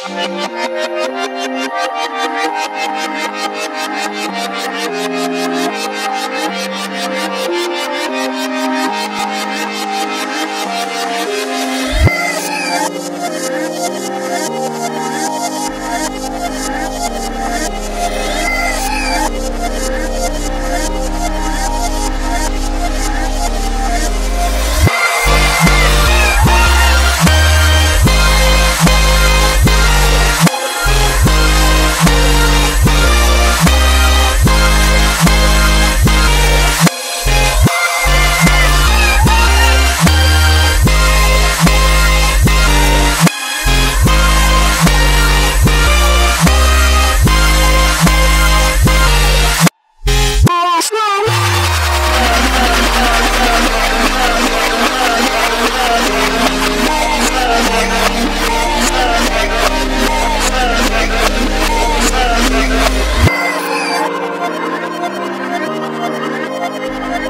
Thank you.